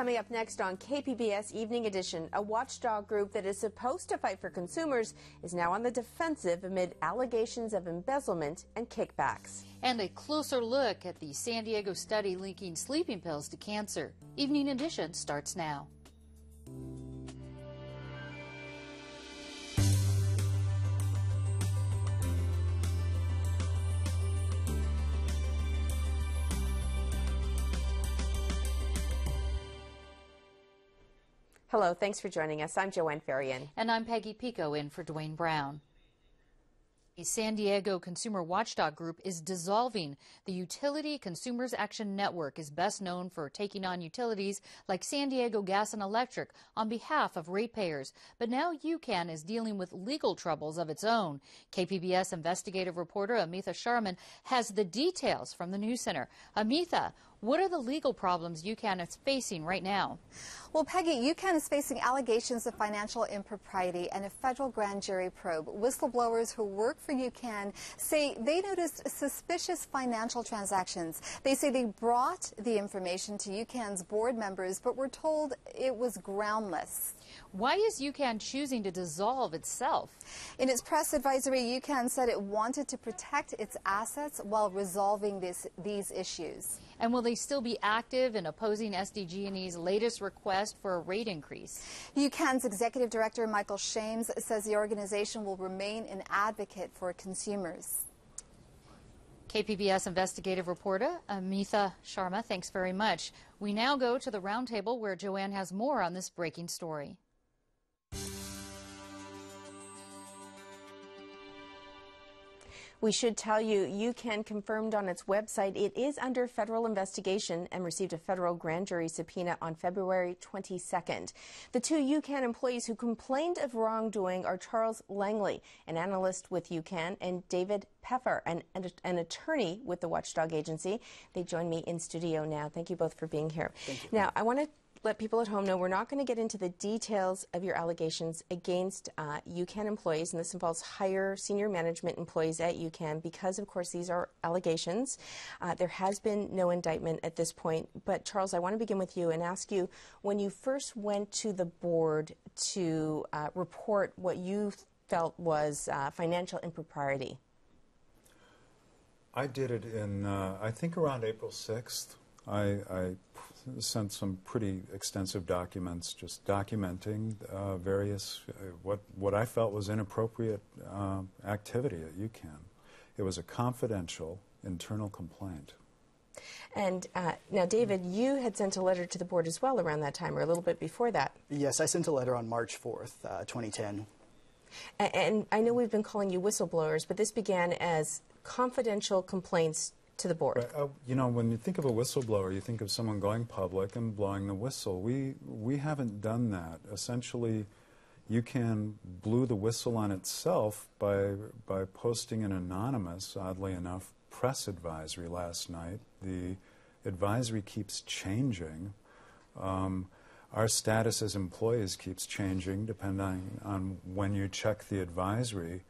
Coming up next on KPBS Evening Edition, a watchdog group that is supposed to fight for consumers is now on the defensive amid allegations of embezzlement and kickbacks. And a closer look at the San Diego study linking sleeping pills to cancer. Evening Edition starts now. Hello, thanks for joining us. I'm Joanne Faryon. And I'm Peggy Pico in for Dwane Brown. The San Diego consumer watchdog group is dissolving. The Utility Consumers Action Network is best known for taking on utilities like San Diego Gas and Electric on behalf of ratepayers. But now UCAN is dealing with legal troubles of its own. KPBS investigative reporter Amita Sharma has the details from the News Center. Amita, what are the legal problems UCAN is facing right now? Well, Peggy, UCAN is facing allegations of financial impropriety and a federal grand jury probe. Whistleblowers who work for UCAN say they noticed suspicious financial transactions. They say they brought the information to UCAN's board members, but were told it was groundless. Why is UCAN choosing to dissolve itself? In its press advisory, UCAN said it wanted to protect its assets while resolving this, these issues. And will they still be active in opposing SDG&E's latest request for a rate increase? UCAN's executive director, Michael Shames, says the organization will remain an advocate for consumers. KPBS investigative reporter Amita Sharma, thanks very much. We now go to the roundtable where Joanne has more on this breaking story. We should tell you, UCAN confirmed on its website it is under federal investigation and received a federal grand jury subpoena on February 22nd. The two UCAN employees who complained of wrongdoing are Charles Langley, an analyst with UCAN, and David Peffer, an, an attorney with the watchdog agency. They join me in studio now. Thank you both for being here. Now, I want to let people at home know we're not going to get into the details of your allegations against uh, UCAN employees, and this involves higher senior management employees at UCAN because, of course, these are allegations. Uh, there has been no indictment at this point. But, Charles, I want to begin with you and ask you when you first went to the board to uh, report what you felt was uh, financial impropriety. I did it in, uh, I think, around April 6th. I, I sent some pretty extensive documents just documenting uh, various, uh, what, what I felt was inappropriate uh, activity at UCAN. It was a confidential internal complaint. And uh, now, David, you had sent a letter to the board as well around that time, or a little bit before that. Yes, I sent a letter on March 4th, uh, 2010. And, and I know we've been calling you whistleblowers, but this began as confidential complaints to the board? Uh, you know, when you think of a whistleblower, you think of someone going public and blowing the whistle. We, we haven't done that. Essentially, UCAN blew the whistle on itself by, by posting an anonymous, oddly enough, press advisory last night. The advisory keeps changing. Um, our status as employees keeps changing depending on when you check the advisory.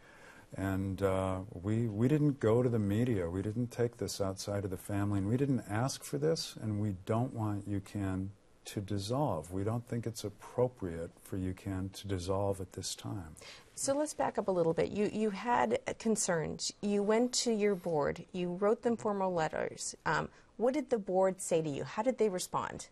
And uh, we, we didn't go to the media. We didn't take this outside of the family. And we didn't ask for this. And we don't want UCAN to dissolve. We don't think it's appropriate for UCAN to dissolve at this time. So let's back up a little bit. You, you had concerns. You went to your board. You wrote them formal letters. Um, what did the board say to you? How did they respond?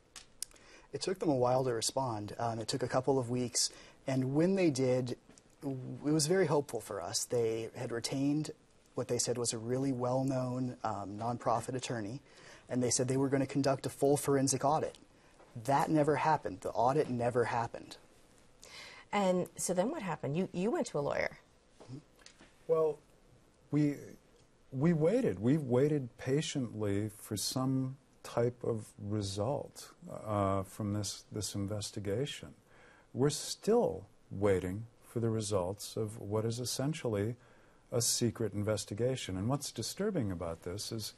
It took them a while to respond. Um, it took a couple of weeks. And when they did, it was very hopeful for us. They had retained what they said was a really well known um, nonprofit attorney, and they said they were going to conduct a full forensic audit. That never happened. The audit never happened. And so then what happened? You, you went to a lawyer. Well, we, we waited. We waited patiently for some type of result uh, from this, this investigation. We're still waiting for the results of what is essentially a secret investigation. And what's disturbing about this is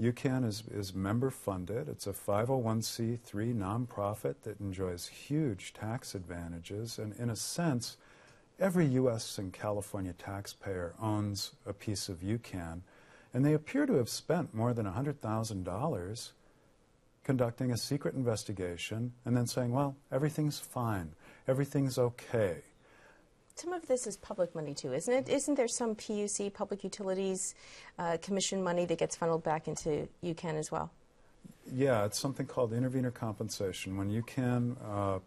UCAN is, is member funded. It's a 501c3 nonprofit that enjoys huge tax advantages. And in a sense, every U.S. and California taxpayer owns a piece of UCAN. And they appear to have spent more than $100,000 conducting a secret investigation and then saying, well, everything's fine, everything's okay. Some of this is public money too, isn't it? Isn't there some PUC, Public Utilities uh, Commission money that gets funneled back into UCAN as well? Yeah, it's something called intervenor compensation. When UCAN uh,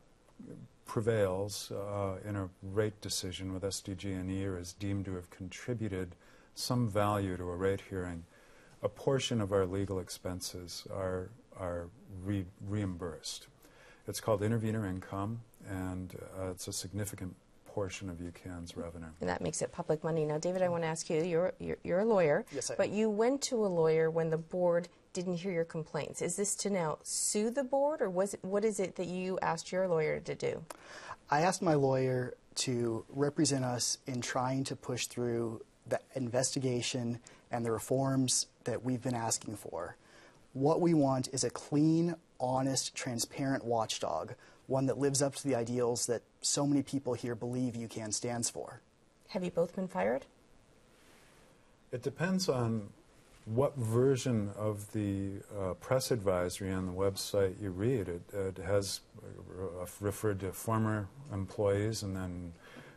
prevails uh, in a rate decision with SDG&E or is deemed to have contributed some value to a rate hearing, a portion of our legal expenses are, are re reimbursed. It's called intervenor income, and uh, it's a significant portion of UCAN's revenue. And that makes it public money. Now, David, I want to ask you, you're, you're, you're a lawyer, yes, I but am. you went to a lawyer when the board didn't hear your complaints. Is this to now sue the board, or was it, what is it that you asked your lawyer to do? I asked my lawyer to represent us in trying to push through the investigation and the reforms that we've been asking for. What we want is a clean, honest, transparent watchdog, one that lives up to the ideals that so many people here believe UCAN stands for. Have you both been fired? It depends on what version of the uh, press advisory on the website you read. It, it has uh, referred to former employees and then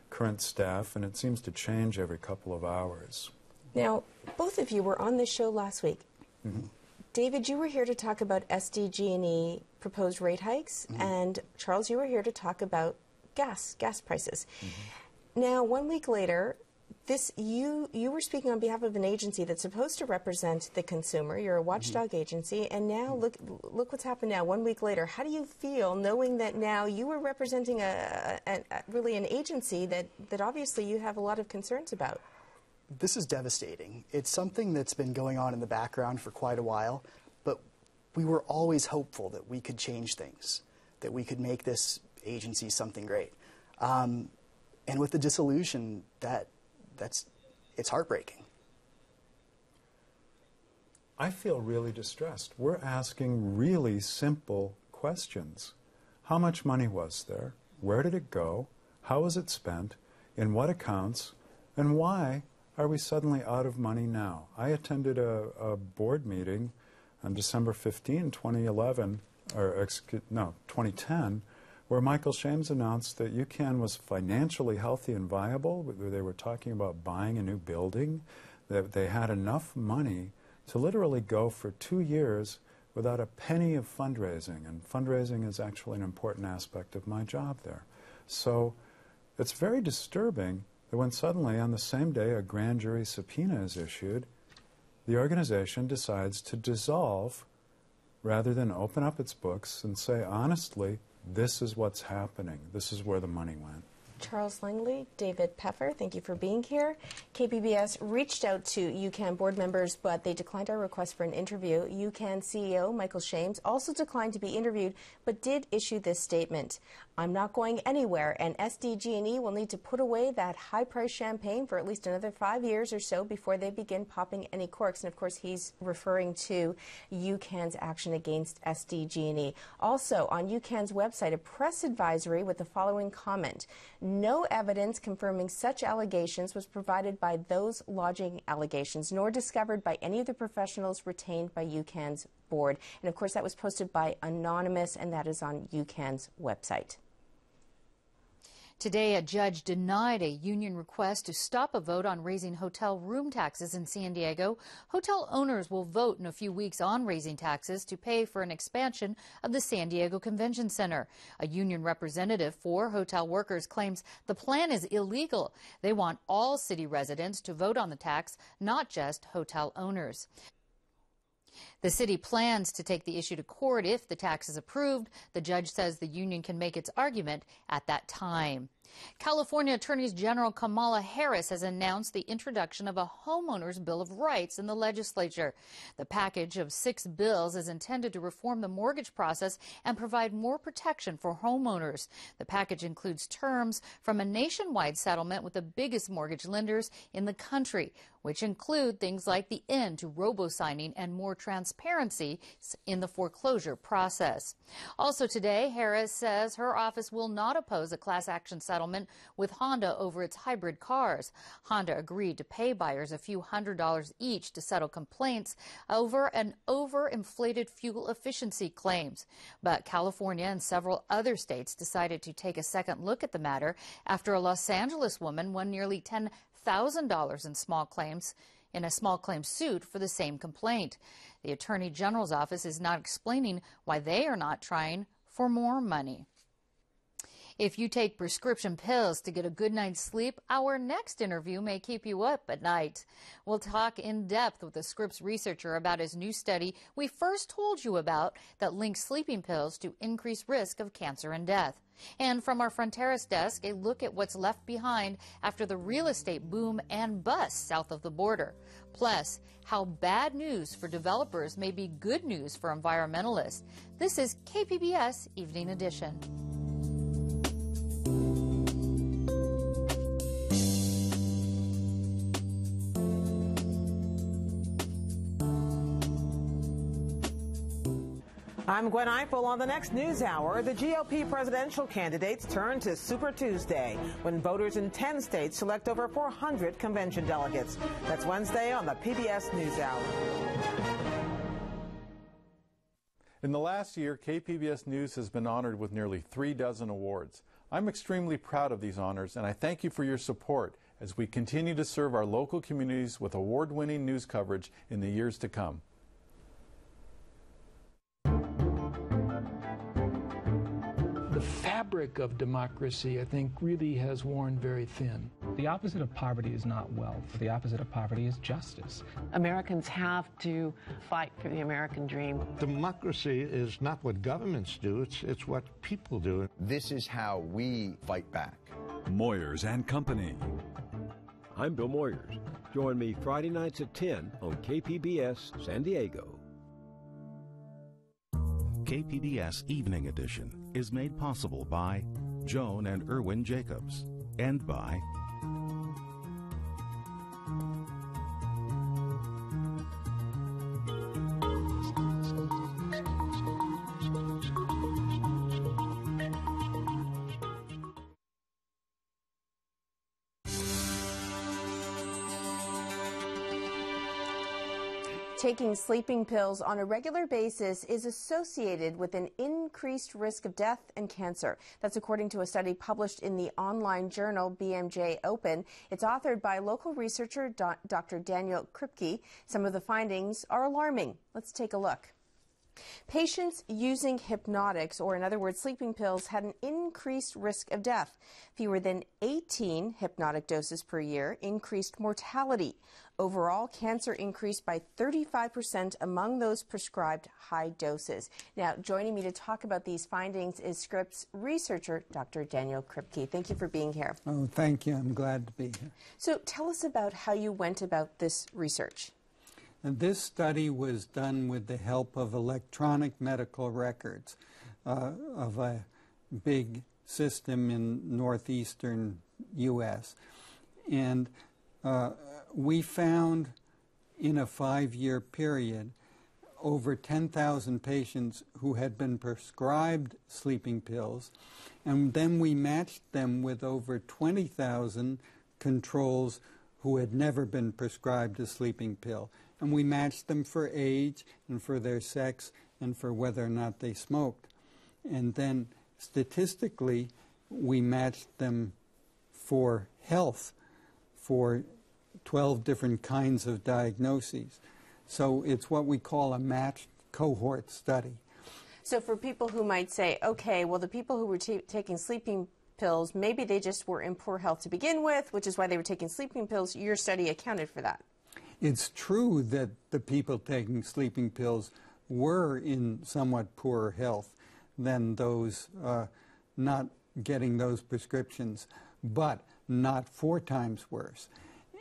current staff, and it seems to change every couple of hours. Now, both of you were on this show last week. Mm-hmm. David, you were here to talk about SDG&E proposed rate hikes, Mm-hmm. and Charles, you were here to talk about gas gas prices. Mm-hmm. Now, one week later, this you you were speaking on behalf of an agency that's supposed to represent the consumer. You're a watchdog agency, and now look look what's happened. Now, one week later, how do you feel knowing that now you were representing a, a, a really an agency that that obviously you have a lot of concerns about? This is devastating. It's something that's been going on in the background for quite a while, but we were always hopeful that we could change things, that we could make this agency something great. Um, and with the dissolution, that that's it's heartbreaking. I feel really distressed. We're asking really simple questions. How much money was there? Where did it go? How was it spent? In what accounts? And why are we suddenly out of money now? I attended a, a board meeting on December 15, 2011, or no, 2010, where Michael Shames announced that UCAN was financially healthy and viable. They were talking about buying a new building, that they had enough money to literally go for two years without a penny of fundraising. And fundraising is actually an important aspect of my job there. So it's very disturbing that when suddenly, on the same day, a grand jury subpoena is issued, the organization decides to dissolve rather than open up its books and say, honestly, this is what's happening. This is where the money went. Charles Langley, David Peffer, thank you for being here. KPBS reached out to UCAN board members, but they declined our request for an interview. UCAN CEO Michael Shames also declined to be interviewed, but did issue this statement. I'm not going anywhere, and SDG&E will need to put away that high-priced champagne for at least another five years or so before they begin popping any corks. And of course, he's referring to UCAN's action against SDG&E. Also, on UCAN's website, a press advisory with the following comment. No evidence confirming such allegations was provided by those lodging allegations, nor discovered by any of the professionals retained by UCAN's board. And of course, that was posted by Anonymous, and that is on UCAN's website. Today, a judge denied a union request to stop a vote on raising hotel room taxes in San Diego. Hotel owners will vote in a few weeks on raising taxes to pay for an expansion of the San Diego Convention Center. A union representative for hotel workers claims the plan is illegal. They want all city residents to vote on the tax, not just hotel owners. The city plans to take the issue to court if the tax is approved. The judge says the union can make its argument at that time. California Attorney General Kamala Harris has announced the introduction of a homeowner's Bill of Rights in the legislature. The package of six bills is intended to reform the mortgage process and provide more protection for homeowners. The package includes terms from a nationwide settlement with the biggest mortgage lenders in the country, which include things like the end to robo-signing and more transparency in the foreclosure process. Also today, Harris says her office will not oppose a class action settlement settlement with Honda over its hybrid cars. Honda agreed to pay buyers a few hundred dollars each to settle complaints over an overinflated fuel efficiency claims. But California and several other states decided to take a second look at the matter after a Los Angeles woman won nearly $10,000 in small claims in a small claims suit for the same complaint. The Attorney General's office is not explaining why they are not trying for more money. If you take prescription pills to get a good night's sleep, our next interview may keep you up at night. We'll talk in depth with a Scripps researcher about his new study we first told you about that links sleeping pills to increased risk of cancer and death. And from our Fronteras desk, a look at what's left behind after the real estate boom and bust south of the border. Plus, how bad news for developers may be good news for environmentalists. This is KPBS Evening Edition. I'm Gwen Ifill on the next news hour. The GOP presidential candidates turn to Super Tuesday when voters in 10 states select over 400 convention delegates. That's Wednesday on the PBS NewsHour. In the last year, KPBS News has been honored with nearly three dozen awards. I'm extremely proud of these honors, and I thank you for your support as we continue to serve our local communities with award winning news coverage in the years to come. The fabric of democracy, I think, really has worn very thin. The opposite of poverty is not wealth. The opposite of poverty is justice. Americans have to fight for the American dream. Democracy is not what governments do, it's, it's what people do. This is how we fight back. Moyers and Company. I'm Bill Moyers. Join me Friday nights at 10 on KPBS San Diego. KPBS Evening Edition is made possible by Joan and Irwin Jacobs and by Taking sleeping pills on a regular basis is associated with an increased risk of death and cancer. That's according to a study published in the online journal BMJ Open. It's authored by local researcher Dr. Daniel Kripke. Some of the findings are alarming. Let's take a look. Patients using hypnotics, or in other words, sleeping pills, had an increased risk of death. Fewer than 18 hypnotic doses per year increased mortality. Overall, cancer increased by 35% among those prescribed high doses. Now, joining me to talk about these findings is Scripps researcher Dr. Daniel Kripke. Thank you for being here. Oh, thank you. I'm glad to be here. So, tell us about how you went about this research. And this study was done with the help of electronic medical records uh, of a big system in northeastern U.S. And uh, we found in a five year period over 10,000 patients who had been prescribed sleeping pills, and then we matched them with over 20,000 controls who had never been prescribed a sleeping pill. And we matched them for age and for their sex and for whether or not they smoked. And then statistically, we matched them for health, for 12 different kinds of diagnoses. So it's what we call a matched cohort study. So for people who might say, okay, well, the people who were taking sleeping pills, maybe they just were in poor health to begin with, which is why they were taking sleeping pills. Your study accounted for that. It's true that the people taking sleeping pills were in somewhat poorer health than those uh, not getting those prescriptions, but not four times worse.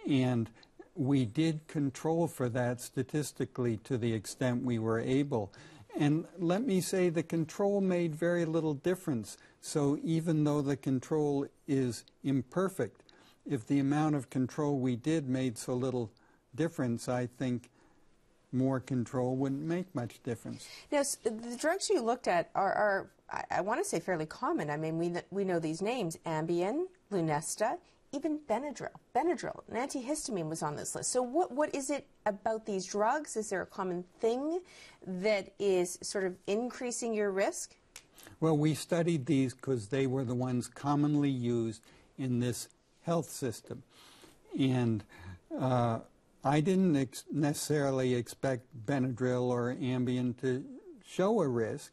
And we did control for that statistically to the extent we were able. And let me say the control made very little difference. So even though the control is imperfect, if the amount of control we did made so little difference, I think more control wouldn't make much difference. Now, the drugs you looked at are, are I, I want to say, fairly common. I mean, we, we know these names Ambien, Lunesta, even Benadryl. Benadryl, an antihistamine, was on this list. So, what, what is it about these drugs? Is there a common thing that is sort of increasing your risk? Well, we studied these because they were the ones commonly used in this health system. And uh, I didn't ex necessarily expect Benadryl or Ambien to show a risk.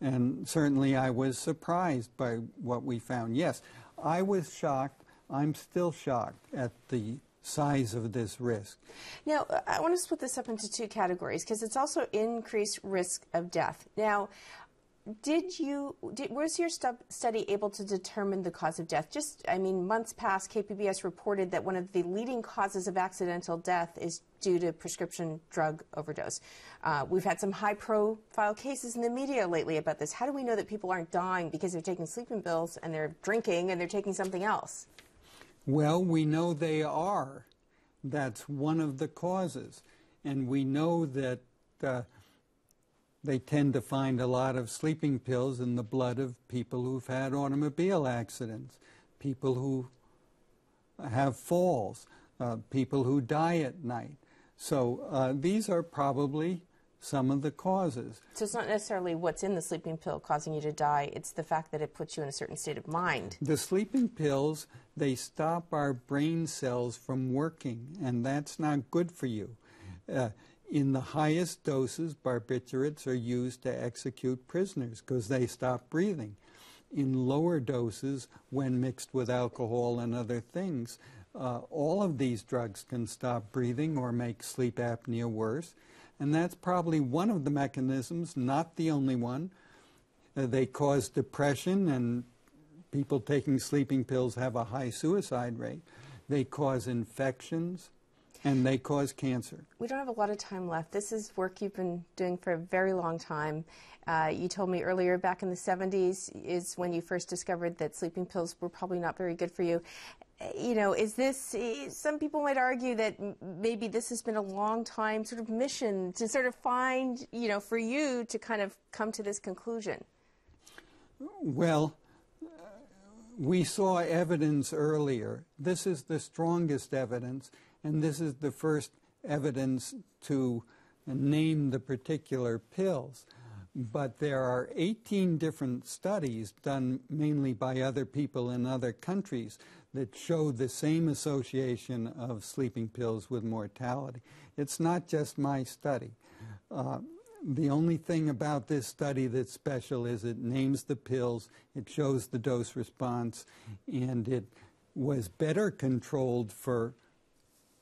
And certainly I was surprised by what we found. Yes, I was shocked. I'm still shocked at the size of this risk. Now, I want to split this up into two categories because it's also increased risk of death. Now, did you did, was your stu study able to determine the cause of death? Just i mean months past kpbs reported that one of the leading causes of accidental death is due to prescription drug overdose. Uh, we've had some high profile cases in the media lately about this. How do we know that people aren't dying because they're taking sleeping pills and they're drinking and they're taking something else? Well we know they are. That's one of the causes. And we know that uh, they tend to find a lot of sleeping pills in the blood of people who've had automobile accidents, people who have falls, uh, people who die at night. So uh, these are probably some of the causes. So it's not necessarily what's in the sleeping pill causing you to die, it's the fact that it puts you in a certain state of mind. The sleeping pills, they stop our brain cells from working, and that's not good for you. Uh, in the highest doses, barbiturates are used to execute prisoners because they stop breathing. In lower doses, when mixed with alcohol and other things, uh, all of these drugs can stop breathing or make sleep apnea worse. And that's probably one of the mechanisms, not the only one. Uh, they cause depression, and people taking sleeping pills have a high suicide rate. They cause infections. And they cause cancer. We don't have a lot of time left. This is work you've been doing for a very long time. Uh, you told me earlier back in the 70s is when you first discovered that sleeping pills were probably not very good for you. You know, is this, some people might argue that maybe this has been a long time sort of mission to sort of find, you know, for you to kind of come to this conclusion. Well, we saw evidence earlier. This is the strongest evidence and this is the first evidence to name the particular pills. But there are 18 different studies done mainly by other people in other countries that show the same association of sleeping pills with mortality. It's not just my study. Uh, the only thing about this study that's special is it names the pills, it shows the dose response, and it was better controlled for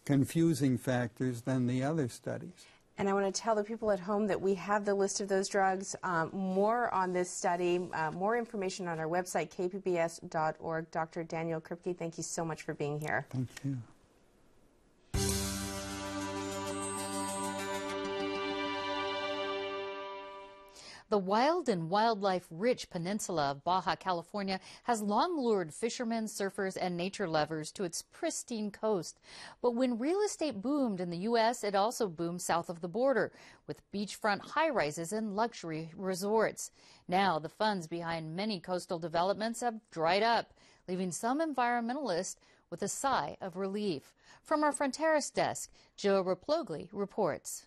confusing factors than the other studies. And I want to tell the people at home that we have the list of those drugs, um, more on this study, uh, more information on our website, kpbs.org. Dr. Daniel Kripke, thank you so much for being here. Thank you. The wild and wildlife rich peninsula of Baja California has long lured fishermen, surfers, and nature lovers to its pristine coast. But when real estate boomed in the U.S., it also boomed south of the border with beachfront high rises and luxury resorts. Now, the funds behind many coastal developments have dried up, leaving some environmentalists with a sigh of relief. From our Fronteras desk, Jill Replogle reports.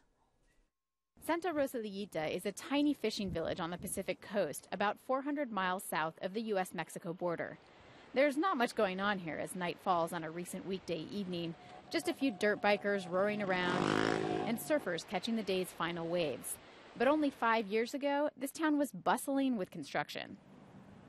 Santa Rosalita is a tiny fishing village on the Pacific coast, about 400 miles south of the U.S. Mexico border. There's not much going on here as night falls on a recent weekday evening. Just a few dirt bikers roaring around and surfers catching the day's final waves. But only five years ago, this town was bustling with construction.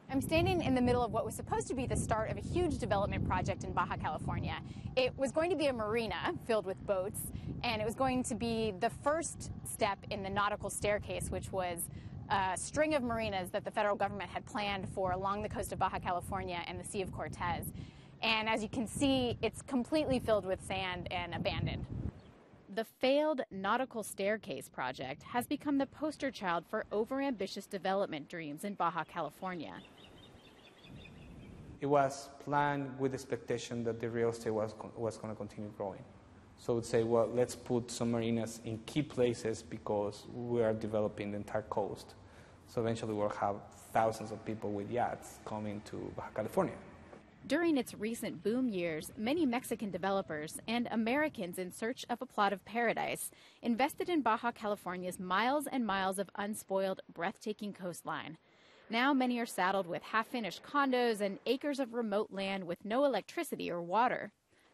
I'm standing in the middle of what was supposed to be the start of a huge development project in Baja California. It was going to be a marina filled with boats, and it was going to be the first step in the nautical staircase, which was a string of marinas that the federal government had planned for along the coast of Baja California and the Sea of Cortez. And as you can see, it's completely filled with sand and abandoned. The failed nautical staircase project has become the poster child for overambitious development dreams in Baja California. It was planned with expectation that the real estate was, was going to continue growing. So would say, well, let's put some marinas in key places because we are developing the entire coast. So eventually we'll have thousands of people with yachts coming to Baja California. During its recent boom years, many Mexican developers and Americans in search of a plot of paradise invested in Baja California's miles and miles of unspoiled, breathtaking coastline. Now, many are saddled with half finished condos and acres of remote land with no electricity or water.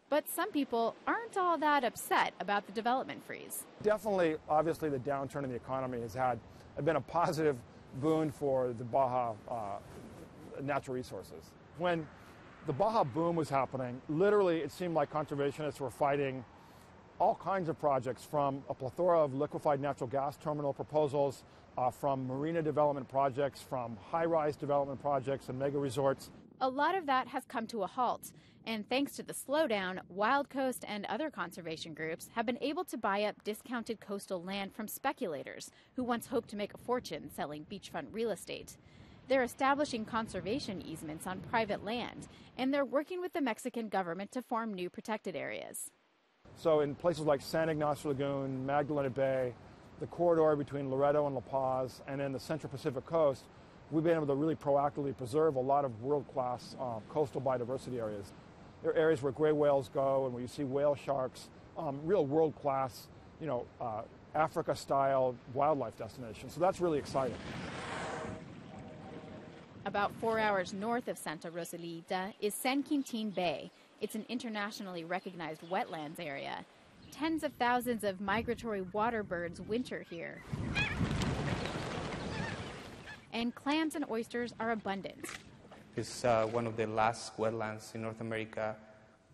But some people aren't all that upset about the development freeze. Definitely, obviously, the downturn in the economy has had been a positive boon for the Baja uh, natural resources. When the Baja boom was happening, literally it seemed like conservationists were fighting all kinds of projects from a plethora of liquefied natural gas terminal proposals, uh, from marina development projects, from high rise development projects and mega resorts. A lot of that has come to a halt, and thanks to the slowdown, Wild Coast and other conservation groups have been able to buy up discounted coastal land from speculators who once hoped to make a fortune selling beachfront real estate. They're establishing conservation easements on private land, and they're working with the Mexican government to form new protected areas. So, in places like San Ignacio Lagoon, Magdalena Bay, the corridor between Loreto and La Paz, and then the Central Pacific coast, we've been able to really proactively preserve a lot of world class um, coastal biodiversity areas. There are areas where gray whales go and where you see whale sharks, um, real world class, you know, uh, Africa style wildlife destinations. So that's really exciting. About four hours north of Santa Rosalita is San Quintin Bay. It's an internationally recognized wetlands area. Tens of thousands of migratory water birds winter here. And clams and oysters are abundant. It's uh, one of the last wetlands in North America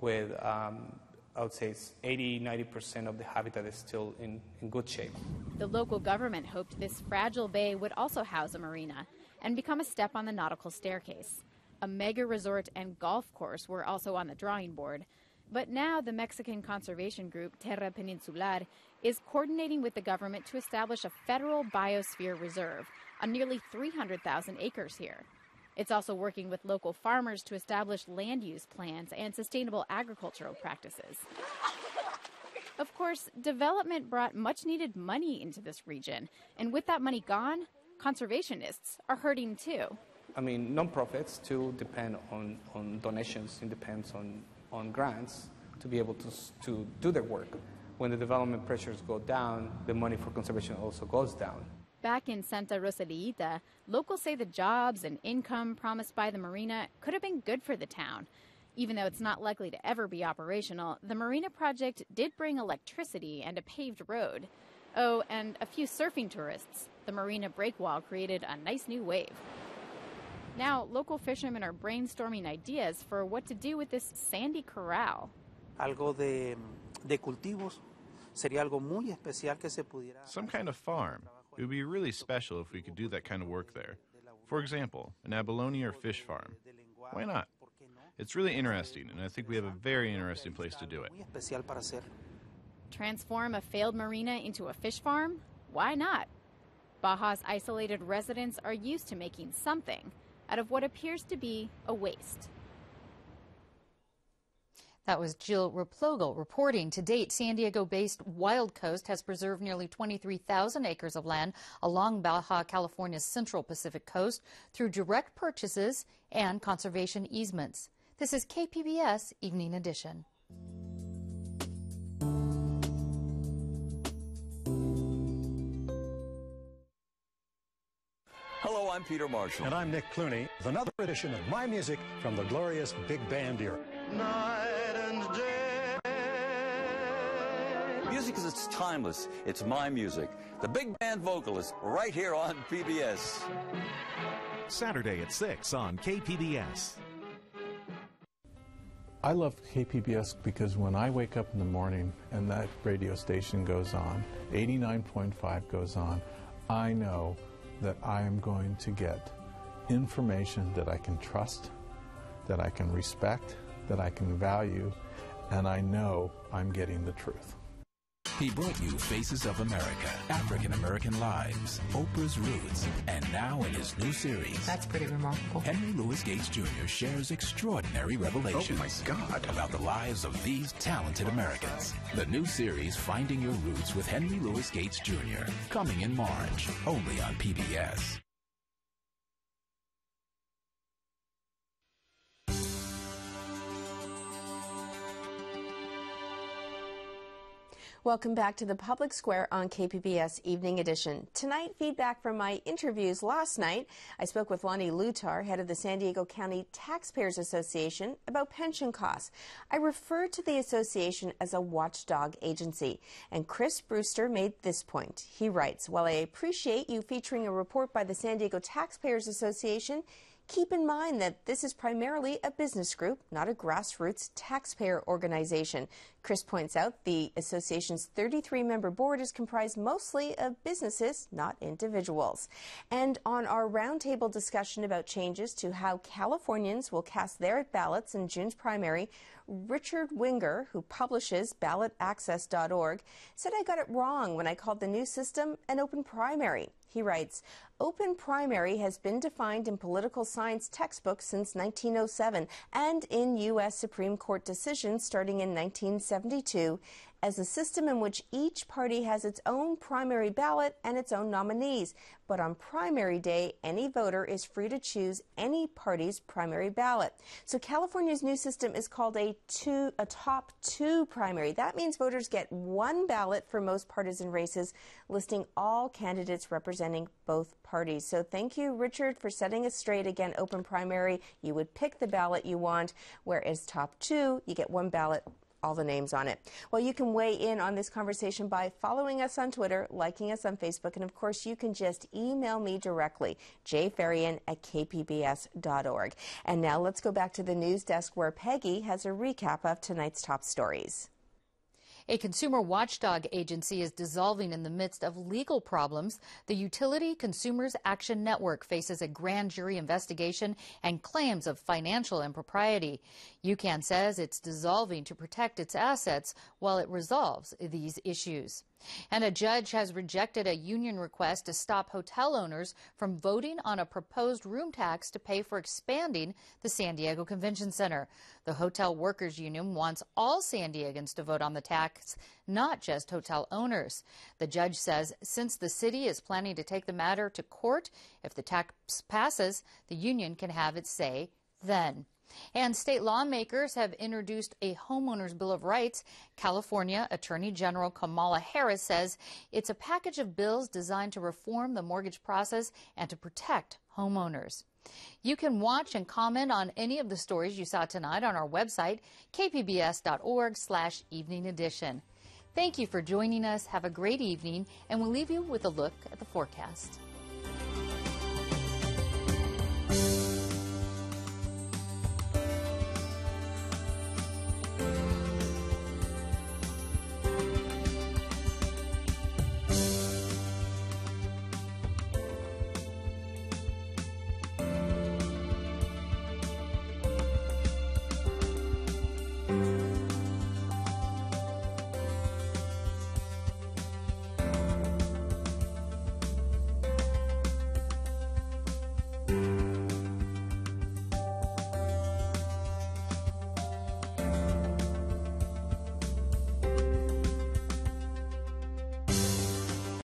with, um, I would say, it's 80 90% of the habitat is still in, in good shape. The local government hoped this fragile bay would also house a marina and become a step on the nautical staircase. A mega resort and golf course were also on the drawing board. But now the Mexican conservation group Terra Peninsular is coordinating with the government to establish a federal biosphere reserve on nearly 300,000 acres here. It's also working with local farmers to establish land use plans and sustainable agricultural practices. Of course, development brought much needed money into this region, and with that money gone, conservationists are hurting too. I mean, nonprofits too depend on, on donations, it depends on, on grants to be able to, to do their work. When the development pressures go down, the money for conservation also goes down. Back in Santa Rosalita, locals say the jobs and income promised by the marina could have been good for the town. Even though it's not likely to ever be operational, the marina project did bring electricity and a paved road. Oh, and a few surfing tourists. The marina breakwall created a nice new wave. Now, local fishermen are brainstorming ideas for what to do with this sandy corral. Algo de, de cultivos sería algo muy especial que se pudiera. Some kind of farm. It would be really special if we could do that kind of work there. For example, an abalone or fish farm. Why not? It's really interesting, and I think we have a very interesting place to do it. Transform a failed marina into a fish farm? Why not? Baja's isolated residents are used to making something out of what appears to be a waste. That was Jill Replogle reporting. To date, San Diego based Wild Coast has preserved nearly 23,000 acres of land along Baja California's central Pacific coast through direct purchases and conservation easements. This is KPBS Evening Edition. I'm Peter Marshall. And I'm Nick Clooney with another edition of My Music from the glorious Big Band era. Night and day. Music is it's timeless. It's my music. The big band vocalist right here on PBS. Saturday at 6 on KPBS. I love KPBS because when I wake up in the morning and that radio station goes on, 89.5 goes on, I know that I am going to get information that I can trust, that I can respect, that I can value, and I know I'm getting the truth. He brought you Faces of America, African American Lives, Oprah's Roots, and now in his new series. That's pretty remarkable. Henry Louis Gates Jr. shares extraordinary revelations. Oh my God. About the lives of these talented Americans. The new series, Finding Your Roots with Henry Louis Gates Jr., coming in March, only on PBS. Welcome back to the Public Square on KPBS Evening Edition. Tonight, feedback from my interviews last night. I spoke with Lani Lutar, head of the San Diego County Taxpayers Association, about pension costs. I referred to the association as a watchdog agency. And Chris Brewster made this point. He writes, While I appreciate you featuring a report by the San Diego Taxpayers Association, Keep in mind that this is primarily a business group, not a grassroots taxpayer organization. Chris points out the association's 33 member board is comprised mostly of businesses, not individuals. And on our roundtable discussion about changes to how Californians will cast their ballots in June's primary, Richard Winger, who publishes ballotaccess.org, said I got it wrong when I called the new system an open primary. He writes, Open primary has been defined in political science textbooks since 1907 and in U.S. Supreme Court decisions starting in 1972 as a system in which each party has its own primary ballot and its own nominees. But on primary day, any voter is free to choose any party's primary ballot. So California's new system is called a two, a top two primary. That means voters get one ballot for most partisan races, listing all candidates representing both parties. So thank you, Richard, for setting us straight. Again, open primary, you would pick the ballot you want, whereas top two, you get one ballot all the names on it. Well, you can weigh in on this conversation by following us on Twitter, liking us on Facebook, and of course, you can just email me directly, jfaryon at kpbs.org. And now let's go back to the news desk where Peggy has a recap of tonight's top stories. A consumer watchdog agency is dissolving in the midst of legal problems. The Utility Consumers Action Network faces a grand jury investigation and claims of financial impropriety. UCAN says it's dissolving to protect its assets while it resolves these issues. And a judge has rejected a union request to stop hotel owners from voting on a proposed room tax to pay for expanding the San Diego Convention Center. The Hotel Workers Union wants all San Diegans to vote on the tax, not just hotel owners. The judge says since the city is planning to take the matter to court, if the tax passes, the union can have its say then. And state lawmakers have introduced a homeowner's bill of rights. California Attorney General Kamala Harris says it's a package of bills designed to reform the mortgage process and to protect homeowners. You can watch and comment on any of the stories you saw tonight on our website, kpbs.org slash evening edition. Thank you for joining us. Have a great evening, and we'll leave you with a look at the forecast.